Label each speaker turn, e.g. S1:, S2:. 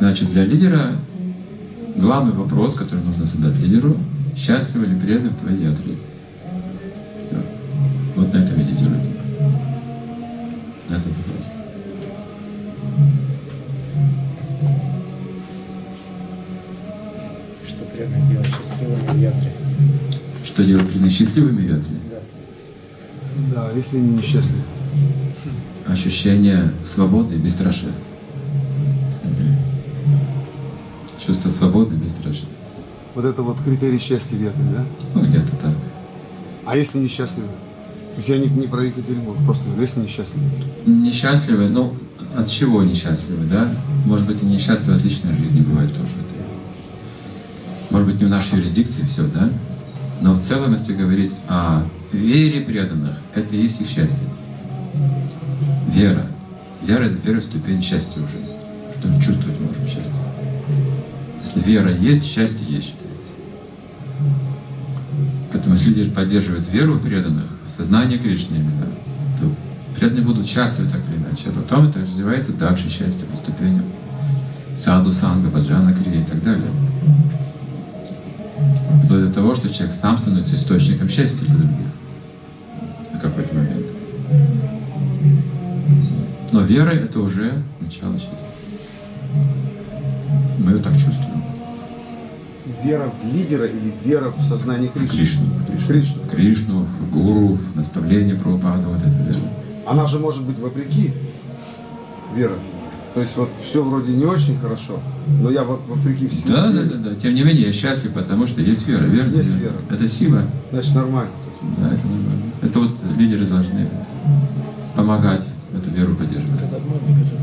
S1: Значит, для лидера главный вопрос, который нужно задать лидеру, счастливы ли преданные в твоей ядре? Всё. Вот на это медитируйте. На этот вопрос.
S2: Что преданных делать счастливыми в ядре.
S1: Что делать преданные счастливыми в ядре?
S3: Да, если они несчастливы.
S1: Ощущение свободы и бесстрашия. И бесстрашия.
S3: Вот это вот критерий счастья в ядре, да?
S1: Ну, где-то так.
S3: А если несчастливы? То есть я не, не про Екатеринбург, просто говорю, если несчастливы.
S1: Несчастливы, ну, от чего несчастливы, да? Может быть, и несчастливы от личной жизни бывает тоже. Это. Может быть, не в нашей юрисдикции все, да? Но в целом, если говорить о вере преданных, это и есть их счастье. Вера. Вера — это первая ступень счастья уже. Тоже чувствовать можем счастье. Вера есть, счастье есть, считается. Поэтому если лидер поддерживает веру в преданных, в сознание Кришны именно, то преданные будут счастливы так или иначе. А потом это развивается дальше счастье по ступеням. Саду, санга, баджана, крия и так далее. Вплоть до того, что человек сам становится источником счастья для других на какой-то момент. Но вера — это уже начало счастья. Ее так чувствуем.
S3: Вера в лидера или вера в сознание
S1: В
S3: Кришны?
S1: Кришну. в Кришну.
S3: Кришну.
S1: Кришну, в гуру, в наставление Прабхупада, вот это вера.
S3: Она же может быть вопреки вера. То есть вот все вроде не очень хорошо, но я во- вопреки всему.
S1: Да, да, да, да. Тем не менее, я счастлив, потому что есть вера, верно?
S3: Есть вера.
S1: Это сила.
S3: Значит нормально.
S1: Да, это нормально. Это вот лидеры должны помогать эту веру поддерживать.
S2: Это нормально, это